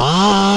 Ah!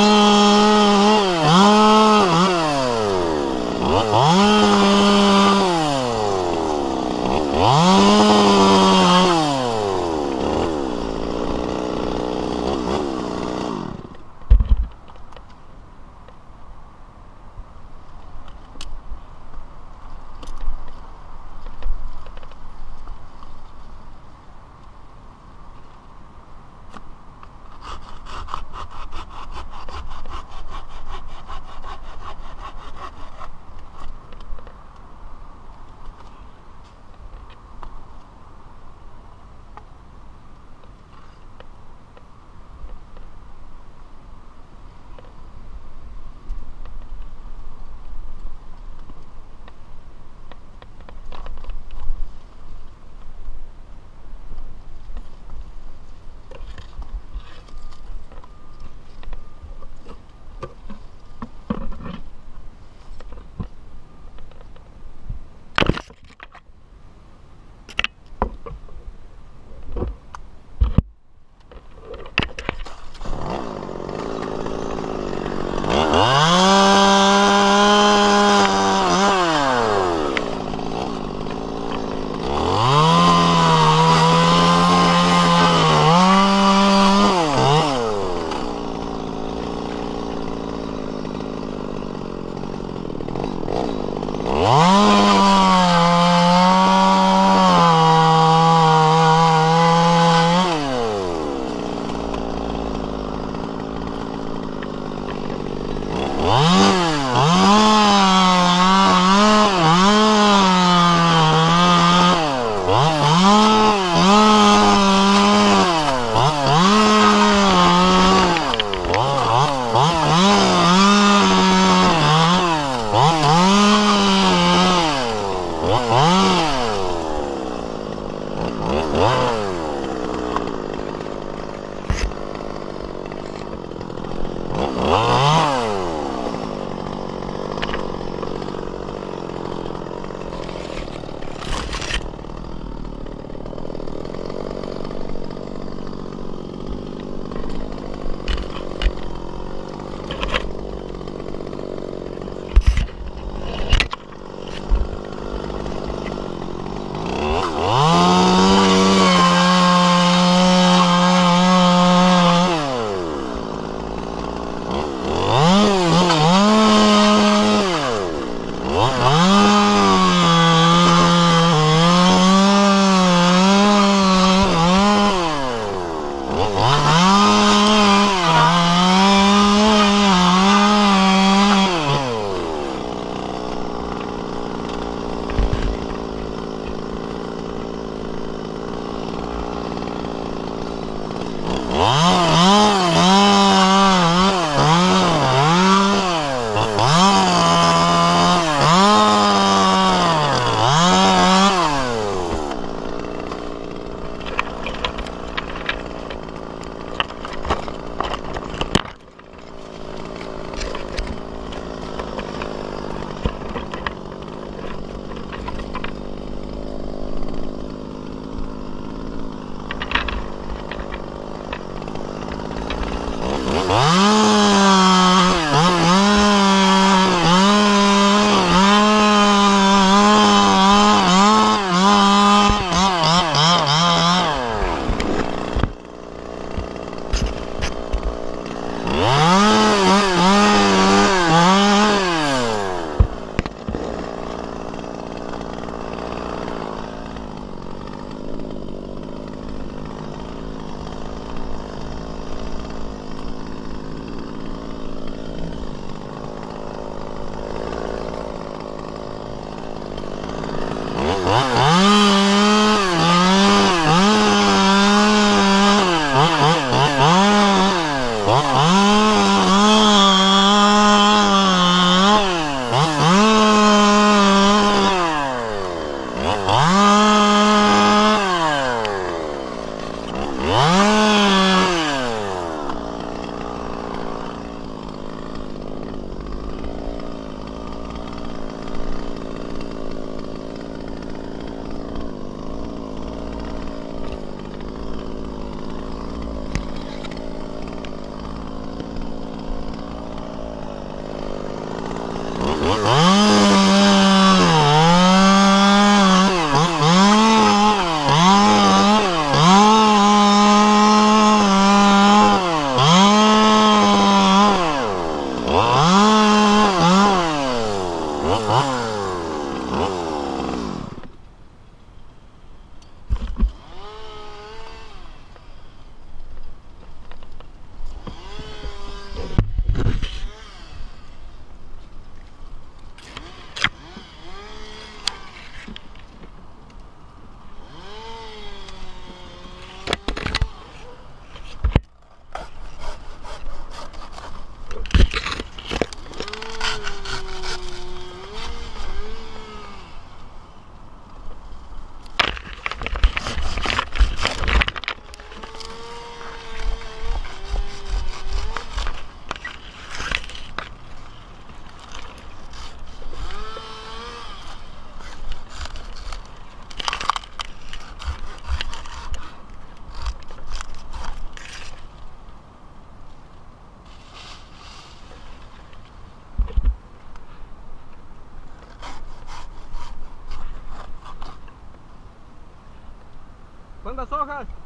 roda só, cara.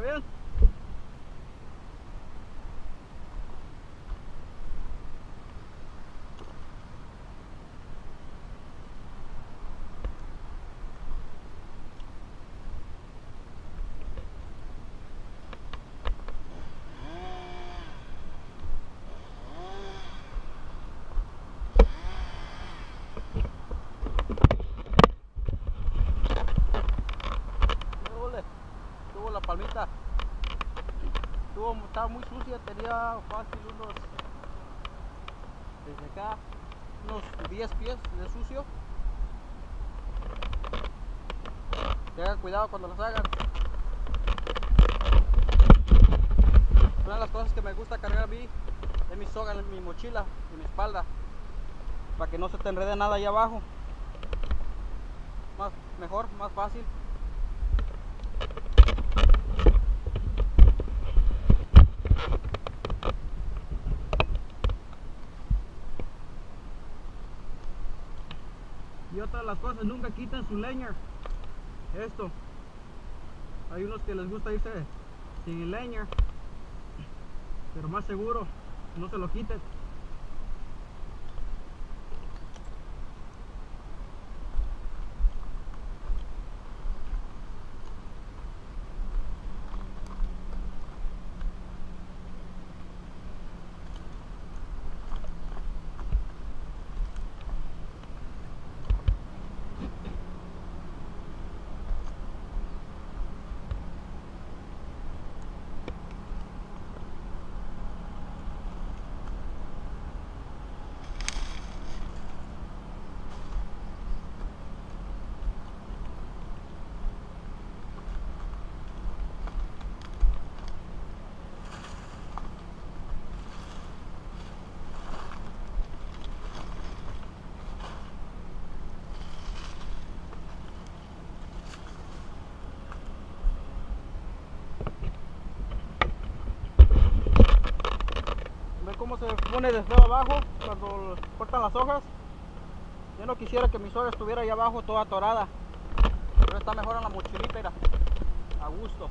¿Está bien? Muy sucia, tenía fácil unos, desde acá, unos 10 pies de sucio. Tengan cuidado cuando las hagan. Una de las cosas que me gusta cargar a mí es mi soga en mi mochila, en mi espalda, para que no se te enrede nada ahí abajo. Más, mejor, más fácil. Las cosas, nunca quiten su leña. Esto. Hay unos que les gusta irse sin leña. Pero más seguro, no se lo quiten. Pone de feo abajo cuando cortan las hojas. Yo no quisiera que mi soga estuviera ahí abajo toda atorada. Pero está mejor en la mochilita. A gusto.